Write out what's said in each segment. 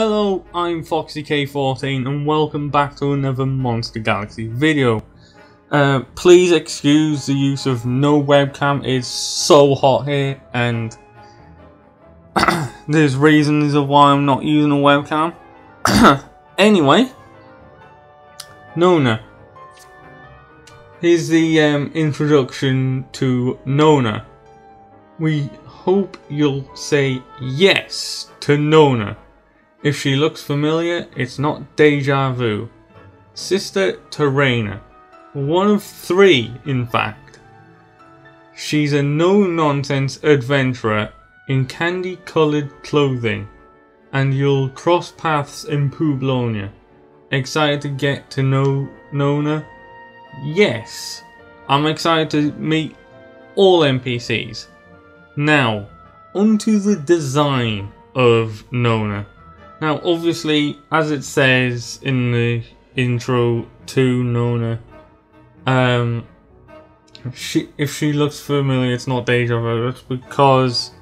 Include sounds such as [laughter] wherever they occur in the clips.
Hello, I'm FoxyK14 and welcome back to another Monster Galaxy video. Uh, please excuse the use of no webcam, it's so hot here and [coughs] there's reasons of why I'm not using a webcam. [coughs] anyway, Nona. Here's the um, introduction to Nona. We hope you'll say yes to Nona. If she looks familiar, it's not deja vu. Sister to Raina. One of three, in fact. She's a no-nonsense adventurer in candy-coloured clothing, and you'll cross paths in Publonia. Excited to get to know Nona? Yes, I'm excited to meet all NPCs. Now, onto the design of Nona. Now, obviously, as it says in the intro to Nona, um, she if she looks familiar, it's not deja vu. It's because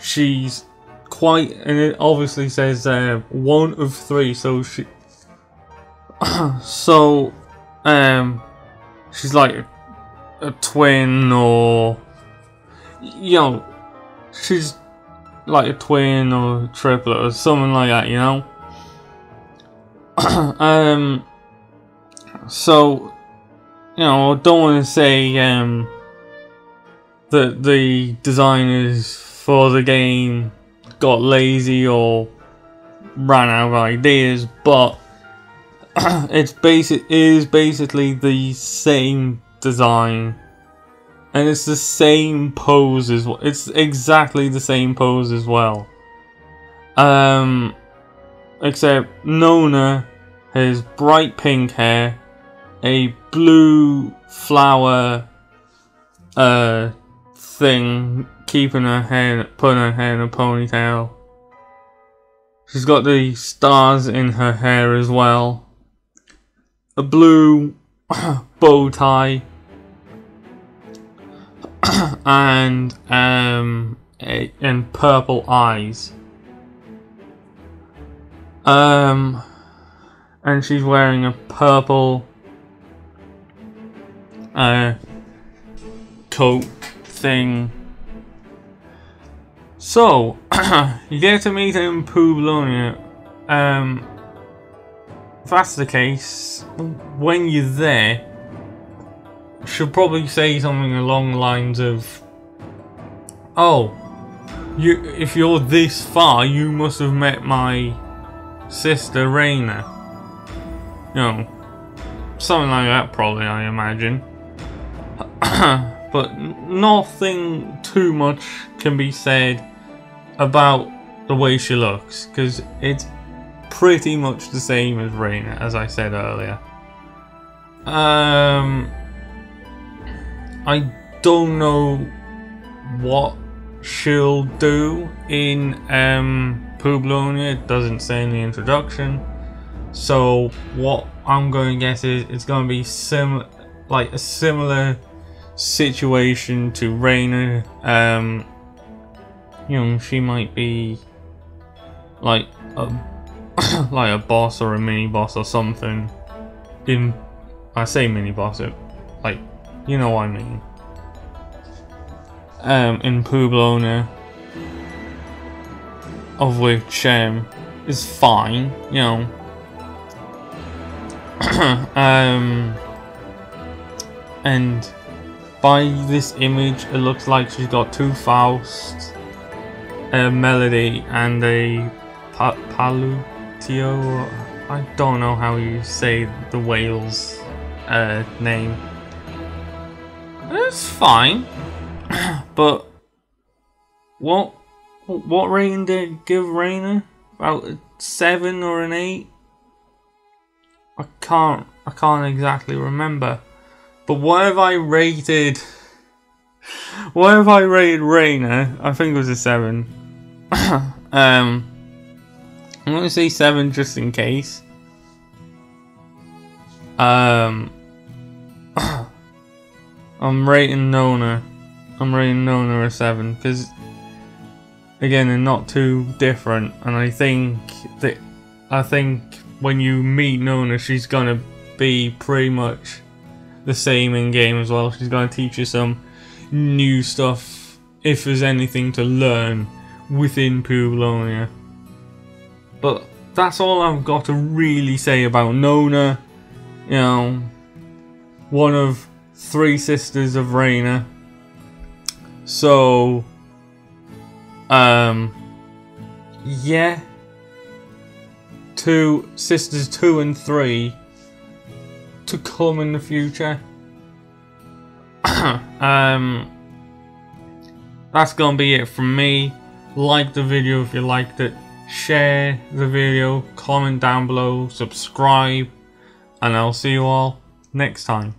she's quite, and it obviously says uh, one of three. So she, [coughs] so, um, she's like a, a twin, or you know, she's like a twin or triplet or something like that, you know? [clears throat] um, so, you know, I don't want to say um, that the designers for the game got lazy or ran out of ideas, but [clears throat] it's basic it is basically the same design and it's the same pose as well. It's exactly the same pose as well. Um, except Nona has bright pink hair, a blue flower uh thing keeping her hair, putting her hair in a ponytail. She's got the stars in her hair as well. A blue [coughs] bow tie [coughs] and um and purple eyes. Um and she's wearing a purple uh coat thing. So [coughs] you get to meet him Publonia. Um if that's the case, when you're there should probably say something along the lines of, "Oh, you if you're this far, you must have met my sister Raina." You know, something like that, probably. I imagine. [clears throat] but nothing too much can be said about the way she looks, because it's pretty much the same as Raina, as I said earlier. Um, I don't know what she'll do in um. It doesn't say in the introduction. So what I'm going to guess is it's going to be sim like a similar situation to Raina. Um, you know, she might be like a [coughs] like a boss or a mini boss or something. In I say mini boss, like you know what I mean. Um, in Publonia, of which um, is fine, you know. [coughs] um, and by this image, it looks like she's got two Fausts, a Melody, and a pa Palutio. I don't know how you say the whale's uh, name. It's fine. [clears throat] but what what rating did it give Raina? About a seven or an eight? I can't I can't exactly remember. But what have I rated [laughs] what have I rated Raina? I think it was a seven. [clears throat] um I'm gonna say seven just in case. Um I'm rating Nona. I'm rating Nona a 7 because again they're not too different and I think that I think when you meet Nona she's gonna be pretty much the same in game as well. She's gonna teach you some new stuff if there's anything to learn within Pueblonia. But that's all I've got to really say about Nona. You know, one of three sisters of Raina. So, um, yeah. Two sisters, two and three, to come in the future. [coughs] um, that's gonna be it from me. Like the video if you liked it. Share the video, comment down below, subscribe, and I'll see you all next time.